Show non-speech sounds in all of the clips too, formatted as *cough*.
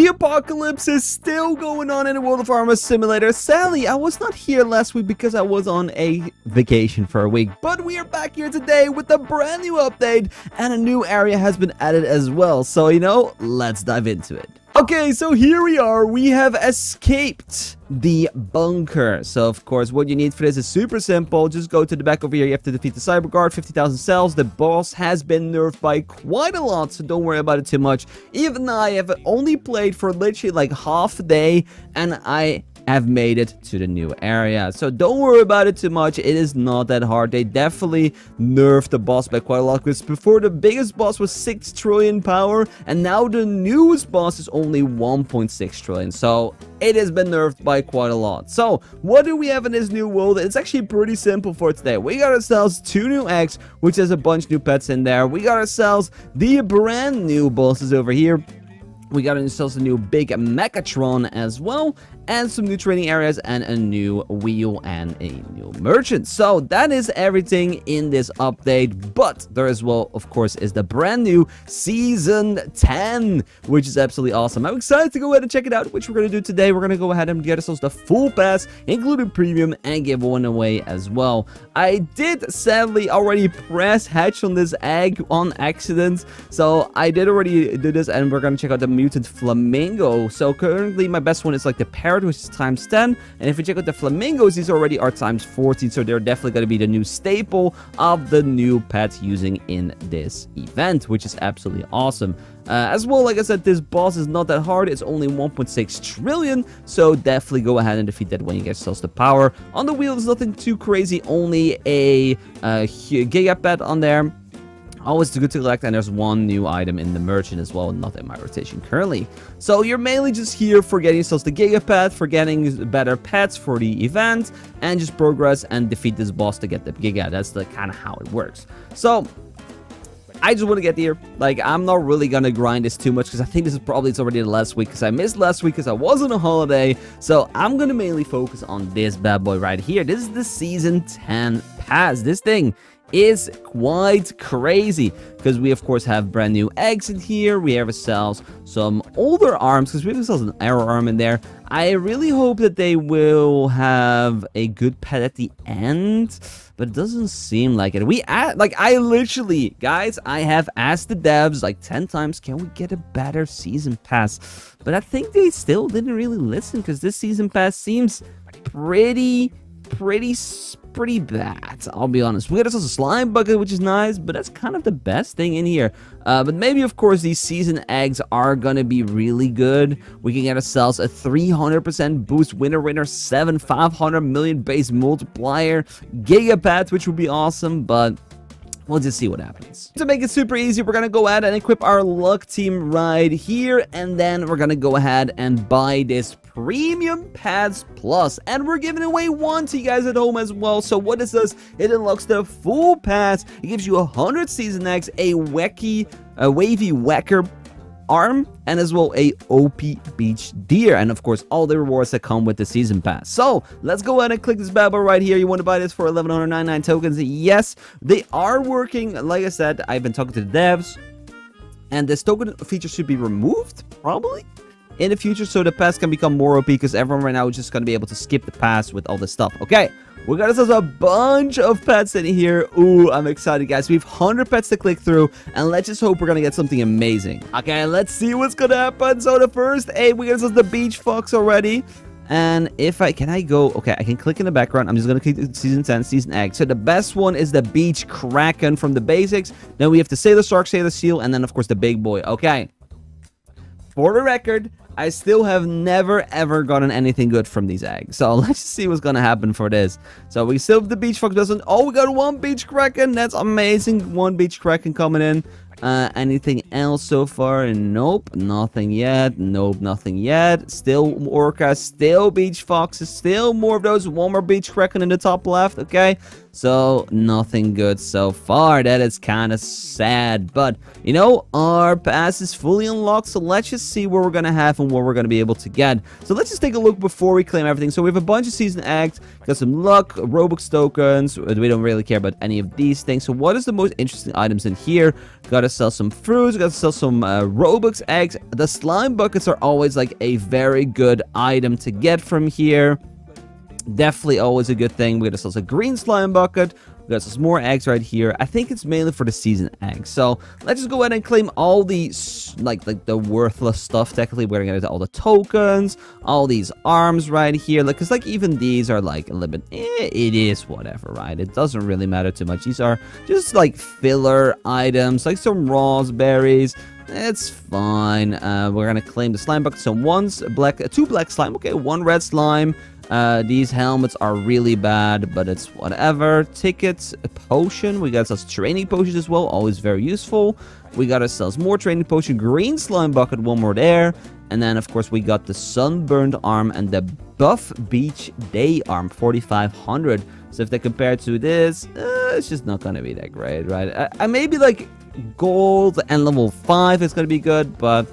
The apocalypse is still going on in the World of Arm Wrestle Simulator. Sally, I was not here last week because I was on a vacation for a week. But we are back here today with a brand new update and a new area has been added as well. So, you know, let's dive into it. Okay, so here we are. We have escaped the bunker. So, of course, what you need for this is super simple. Just go to the back over here. You have to defeat the Cyber Guard, 50,000 cells. The boss has been nerfed by quite a lot, so don't worry about it too much. Even I have only played for literally like half a day, and I have made it to the new area. So don't worry about it too much. It is not that hard. They definitely nerfed the boss by quite a lot because before the biggest boss was 6 trillion power and now the newest boss is only 1.6 trillion. So it has been nerfed by quite a lot. So what do we have in this new world? It's actually pretty simple for today. We got ourselves two new eggs, which has a bunch new pets in there. We got ourselves the brand new bosses over here. We got ourselves a new big Mechatron as well, and some new training areas and a new wheel and a new merchant. So that is everything in this update, but there as well, of course, is the brand new Season 10, which is absolutely awesome. I'm excited to go ahead and check it out, which we're going to do today. We're going to go ahead and get ourselves the full pass, including premium, and give one away as well. I did sadly already press hatch on this egg on accident, so I did already do this, and we're going to check out the mutant flamingo. So currently my best one is like the parrot, which is times 10. And if we check out the flamingos, these already are times 14. So they're definitely going to be the new staple of the new pets using in this event, which is absolutely awesome. Uh, as well, like I said, this boss is not that hard. It's only 1.6 trillion, so definitely go ahead and defeat that when you get yourselves the power. On the wheel, there's nothing too crazy, only a uh, Gigapet on there. Always good to collect, and there's one new item in the merchant as well, not in my rotation currently. So you're mainly just here for getting yourselves the Gigapet, for getting better pets for the event, and just progress and defeat this boss to get the Giga. That's the kind of how it works. So I just want to get here. Like, I'm not really going to grind this too much because I think this is probably it's already the last week because I missed last week because I was on a holiday. So I'm going to mainly focus on this bad boy right here. This is the Season 10 pass. This thing is quite crazy. Because we of course have brand new eggs in here. We have ourselves some older arms because we have ourselves an arrow arm in there. I really hope that they will have a good pet at the end but it doesn't seem like it. We add like i literally guys i have asked the devs like 10 times can we get a better season pass? But i think they still didn't really listen because this season pass seems pretty pretty pretty bad, I'll be honest. We got ourselves a slime bucket, which is nice, but that's kind of the best thing in here. Uh, but maybe, of course, these season eggs are going to be really good. We can get ourselves a 300% boost winner winner 7 500 million base multiplier gigapet, which would be awesome, but We'll just see what happens. To make it super easy, we're going to go ahead and equip our luck team right here. And then we're going to go ahead and buy this Premium Pads And we're giving away one to you guys at home as well. So what this it unlocks the full pass. It gives you 100 Season Eggs, a wacky, a wavy whacker arm and as well a OP Beach Deer and of course all the rewards that come with the season pass. So let's go ahead and click this bad boy right here. You want to buy this for 1199 tokens? Yes, they are working. Like I said, I've been talking to the devs and this token feature should be removed probably in the future so the pass can become more OP because everyone right now is just going to be able to skip the pass with all this stuff. Okay, we got ourselves a bunch of pets in here. Ooh, I'm excited, guys. We have 100 pets to click through, and let's just hope we're going to get something amazing. Okay, let's see what's going to happen. So the first eight, we got ourselves the beach fox already. And if I, can I go, okay, I can click in the background. I'm just going to click season 10, season egg. So the best one is the beach kraken from the basics. Then we have to say the shark, sailor seal, and then of course the big boy. Okay. For the record, I still have never ever gotten anything good from these eggs. So *laughs* let's see what's gonna happen for this. So we still have the beach fox doesn't. Oh, we got one beach kraken. That's amazing. One beach kraken coming in. Uh, anything else so far? Nope, nothing yet. Nope, nothing yet. Still orca, still beach foxes, still more of those. One more beach kraken in the top left. Okay, So, nothing good so far. That is kind of sad. But, you know, our pass is fully unlocked. So, let's just see what we're going to have and what we're going to be able to get. So, let's just take a look before we claim everything. So, we have a bunch of season eggs, got some luck, Robux tokens. We don't really care about any of these things. So, what is the most interesting items in here? Got to sell some fruits. Got to sell some uh, Robux eggs. The slime buckets are always like a very good item to get from here. Definitely always a good thing. We got ourselves a green slime bucket. We got some more eggs right here. I think it's mainly for the season eggs. So let's just go ahead and claim all these, like, like the worthless stuff. Technically, we're gonna get all the tokens, all these arms right here. Like, cause like even these are like a little bit, eh, it is whatever, right? It doesn't really matter too much. These are just like filler items, like some raspberries. It's fine. Uh, we're gonna claim the slime bucket. So one's black, two black slime. Okay, one red slime. Uh, these helmets are really bad, but it's whatever. Tickets, a potion. We got some training potions as well, always very useful. We got ourselves more training potion. Green slime bucket, one more there. And then, of course, we got the sunburned arm and the buff beach day arm, 4500. So if they compare to this, uh, it's just not gonna be that great, right? I, I maybe like gold and level 5 is gonna be good, but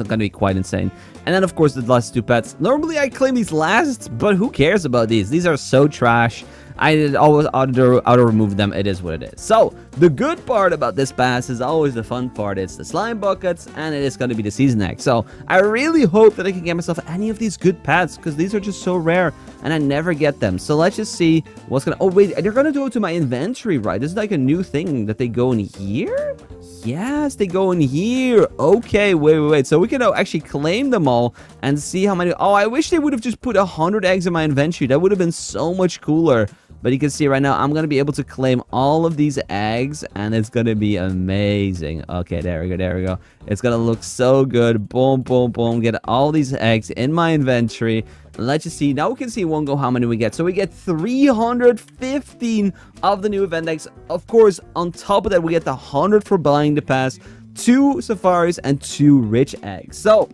it's gonna be quite insane. And then, of course, the last two pets. Normally, I claim these last, but who cares about these? These are so trash. I always auto, auto remove them. It is what it is. So, the good part about this pass is always the fun part. It's the slime buckets, and it is going to be the season egg. So, I really hope that I can get myself any of these good pets, because these are just so rare, and I never get them. So, let's just see what's going to... Oh, wait, they're going to it to my inventory, right? This is like a new thing that they go in here? Yes, they go in here. Okay, wait, wait, wait. So, we can actually claim them all and see how many... Oh, I wish they would have just put 100 eggs in my inventory. That would have been so much cooler. But you can see right now, I'm going to be able to claim all of these eggs, and it's going to be amazing. Okay, there we go, there we go. It's going to look so good. Boom, boom, boom. Get all these eggs in my inventory. Let's just see. Now we can see one go how many we get. So we get 315 of the new event eggs. Of course, on top of that, we get the 100 for buying the pass, two safaris, and two rich eggs. So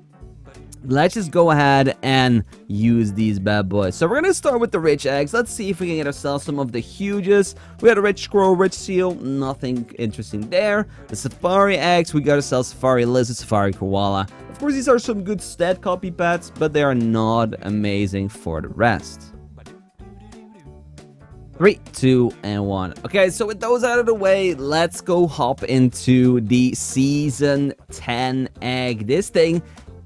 let's just go ahead and use these bad boys. So we're going to start with the rich eggs. Let's see if we can get ourselves some of the hugest. We got a rich squirrel, rich seal, nothing interesting there. The safari eggs, we got ourselves safari lizard, safari koala. Of course, these are some good stat copy pets, but they are not amazing for the rest. Three, two, and one. Okay, so with those out of the way, let's go hop into the Season 10 egg. This thing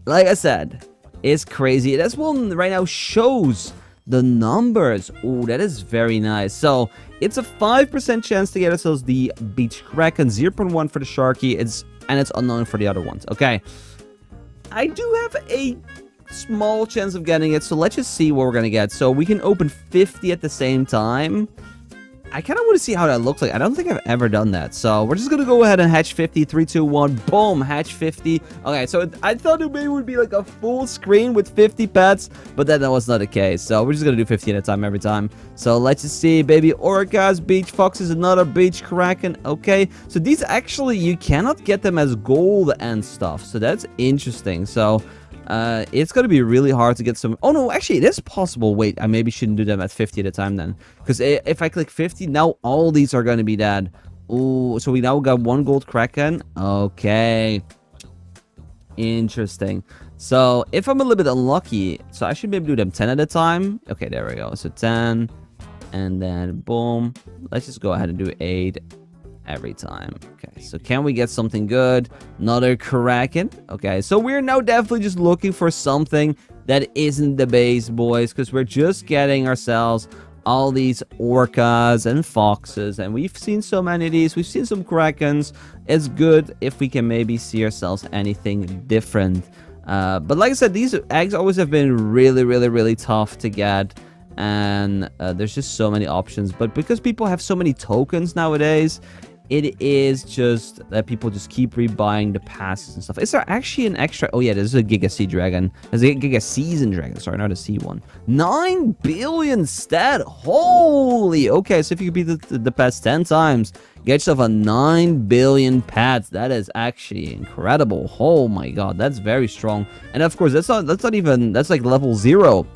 like I said, it's crazy. This one right now shows the numbers. Oh, that is very nice. So, it's a 5% chance to get ourselves the Beach Kraken, 0.1 for the Sharky, it's and it's unknown for the other ones. Okay. I do have a small chance of getting it, so let's just see what we're going to get. So, we can open 50 at the same time. I kind of want to see how that looks like. I don't think I've ever done that. So we're just going to go ahead and hatch 50. 3, 2, 1. Boom. Hatch 50. Okay, so I thought it maybe would be like a full screen with 50 pets. But then that was not the case. So we're just going to do 50 at a time every time. So let's just see. Baby orcas, beach foxes, another beach kraken. Okay. So these actually, you cannot get them as gold and stuff. So that's interesting. So uh, it's going to be really hard to get some... Oh, no, actually, it is possible. Wait, I maybe shouldn't do them at 50 at a time then. Because if I click 50, now all these are going to be dead. Oh, so we now got one gold Kraken. Okay. Interesting. So, if I'm a little bit unlucky, so I should maybe do them 10 at a time. Okay, there we go. So, 10. And then, boom. Let's just go ahead and do 8 every time. Okay, so can we get something good? Another Kraken. Okay, so we're now definitely just looking for something that isn't the base, boys, because we're just getting ourselves all these orcas and foxes, and we've seen so many of these. We've seen some Krakens. It's good if we can maybe see ourselves anything different. Uh, but like I said, these eggs always have been really, really, really tough to get and uh, there's just so many options but because people have so many tokens nowadays it is just that people just keep rebuying the passes and stuff. Is there actually an extra? Oh yeah, this is a Giga Sea Dragon. There's a Giga Season Dragon. Sorry, not a Sea one. Nine billion stat. Holy. Okay, so if you could be the, the, pets ten times, get yourself a nine billion pets. That is actually incredible. Oh my god, that's very strong. And of course, that's not that's not even that's like level zero.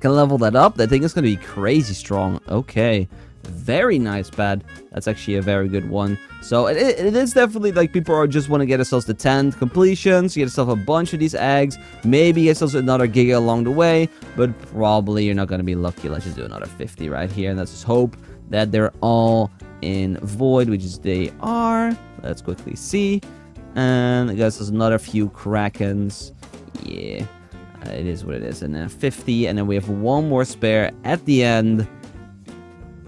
Can level that up. That thing is gonna be crazy strong. Okay. Very nice pet. That's actually a very good one. So it, it is definitely like people are just want to get themselves to 10 completions, get yourself a bunch of these eggs, maybe get yourself another giga along the way, but probably you're not going to be lucky. Let's just do another 50 right here, and let's just hope that they're all in void, which is they are. Let's quickly see. And I guess there's another few krakens. Yeah, it is what it is. And then 50, and then we have one more spare at the end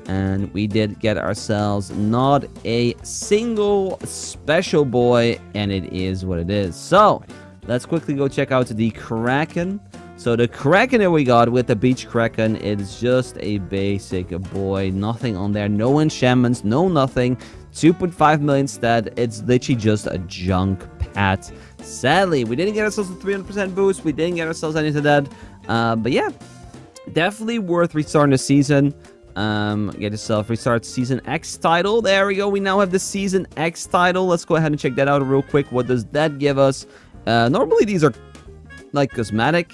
and we did get ourselves not a single special boy and it is what it is. So let's quickly go check out the kraken. So the kraken that we got with the beach kraken is just a basic boy. Nothing on there. No enchantments. No nothing. 2.5 million stat. It's literally just a junk pet. Sadly we didn't get ourselves a 300% boost. We didn't get ourselves anything that. Uh, but yeah definitely worth restarting the season um, get yourself restart Season X title. There we go. We now have the Season X title. Let's go ahead and check that out real quick. What does that give us? Uh, normally these are like cosmetic.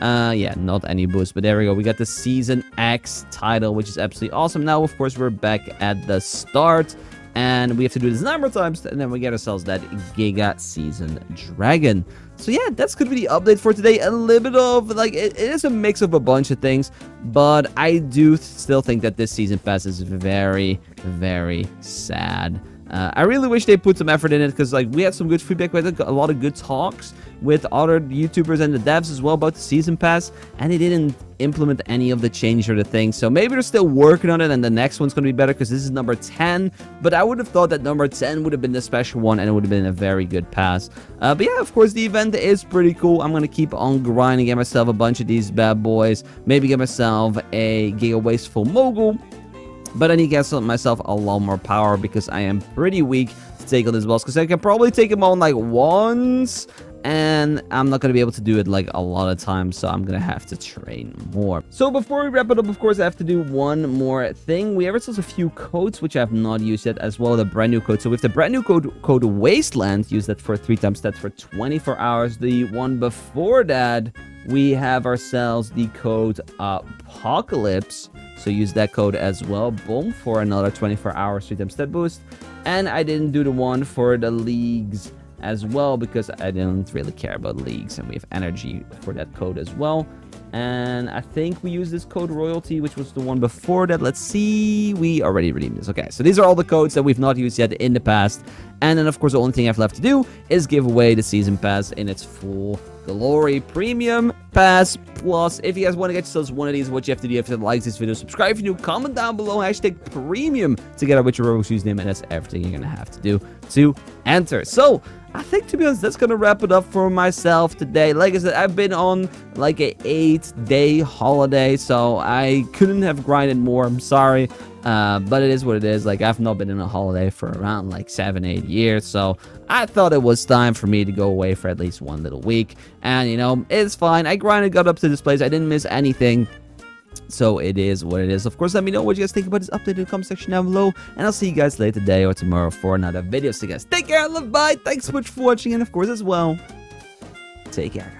Uh, yeah, not any boost, but there we go. We got the Season X title, which is absolutely awesome. Now, of course, we're back at the start, and we have to do this a number of times, and then we get ourselves that Giga Season Dragon. So yeah, that's to be the update for today. A little bit of, like, it, it is a mix of a bunch of things, but I do still think that this season pass is very, very sad. Uh, I really wish they put some effort in it because like we had some good feedback, we had a lot of good talks with other YouTubers and the devs as well about the season pass, and they didn't implement any of the changes or the things. So maybe they're still working on it, and the next one's gonna be better because this is number 10. But I would have thought that number 10 would have been the special one, and it would have been a very good pass. Uh, but yeah, of course, the event is pretty cool. I'm gonna keep on grinding, get myself a bunch of these bad boys, maybe get myself a Giga Wasteful Mogul but I need to get myself a lot more power because I am pretty weak to take on this boss. Because I can probably take him on like once. And I'm not going to be able to do it like a lot of times. So I'm going to have to train more. So before we wrap it up, of course, I have to do one more thing. We have ourselves a few codes which I have not used yet. As well the brand new code. So with the brand new code, code Wasteland, use that for 3 times stats for 24 hours. The one before that, we have ourselves the code Apocalypse so use that code as well. Boom, for another 24 hours 3 times stat boost. And I didn't do the one for the leagues as well because I didn't really care about leagues and we have energy for that code as well. And I think we use this code royalty, which was the one before that. Let's see. We already redeemed this. Okay, so these are all the codes that we've not used yet in the past. And then, of course, the only thing I have left to do is give away the season pass in its full glory premium pass plus if you guys want to get yourselves one of these what you have to do if you have to like this video subscribe if you're new comment down below hashtag premium to get out with your roblox username and that's everything you're gonna have to do to enter so I think to be honest, that's gonna wrap it up for myself today. Like I said, I've been on like a eight day holiday, so I couldn't have grinded more. I'm sorry. Uh, but it is what it is. Like, I've not been in a holiday for around like seven, eight years. So I thought it was time for me to go away for at least one little week. And, you know, it's fine. I grinded, got up to this place. I didn't miss anything. So it is what it is. Of course, let me know what you guys think about this update in the comment section down below. And I'll see you guys later today or tomorrow for another video. So guys, take care, love, bye. Thanks so much for watching. And of course, as well, take care.